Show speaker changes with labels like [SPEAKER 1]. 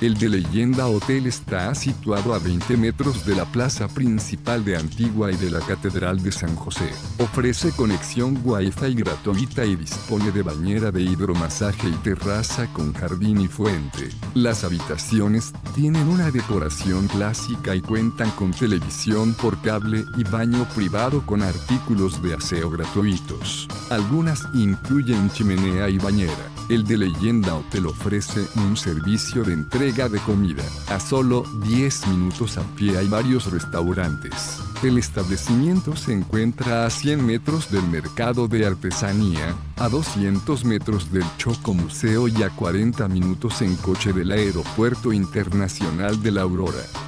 [SPEAKER 1] El de Leyenda Hotel está situado a 20 metros de la plaza principal de Antigua y de la Catedral de San José. Ofrece conexión Wi-Fi gratuita y dispone de bañera de hidromasaje y terraza con jardín y fuente. Las habitaciones tienen una decoración clásica y cuentan con televisión por cable y baño privado con artículos de aseo gratuitos. Algunas incluyen chimenea y bañera. El de Leyenda Hotel ofrece un servicio de entrega de comida. A solo 10 minutos a pie hay varios restaurantes. El establecimiento se encuentra a 100 metros del mercado de artesanía, a 200 metros del Choco Museo y a 40 minutos en coche del Aeropuerto Internacional de la Aurora.